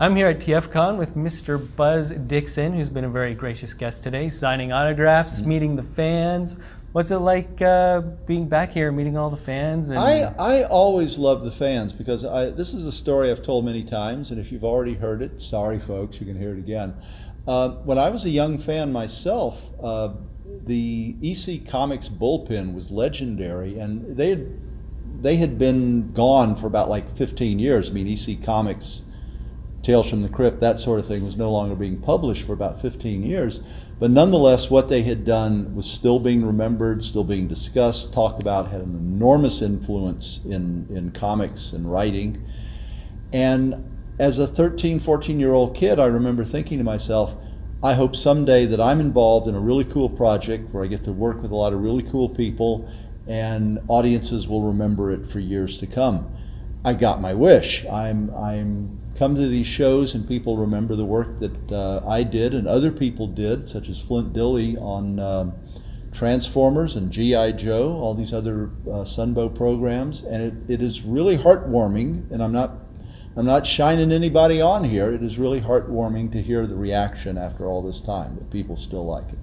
I'm here at TFCon with Mr. Buzz Dixon, who's been a very gracious guest today, signing autographs, Mm-hmm. meeting the fans. What's it like uh, being back here, meeting all the fans? And I, I always love the fans because I, this is a story I've told many times, and if you've already heard it, sorry folks, you can hear it again. Uh, when I was a young fan myself, uh, the EC Comics bullpen was legendary, and they had they had been gone for about like 15 years. I mean, EC Comics, Tales from the Crypt, that sort of thing was no longer being published for about 15 years. But nonetheless, what they had done was still being remembered, still being discussed, talked about, had an enormous influence in, in comics and writing. And as a 13, 14 year old kid, I remember thinking to myself, I hope someday that I'm involved in a really cool project where I get to work with a lot of really cool people and audiences will remember it for years to come. I got my wish. I'm, I'm come to these shows and people remember the work that uh, I did and other people did, such as Flint Dille on um, Transformers and G.I. Joe, all these other uh, Sunbow programs. And it, it is really heartwarming, and I'm not I'm not shining anybody on here. It is really heartwarming to hear the reaction after all this time that people still like it.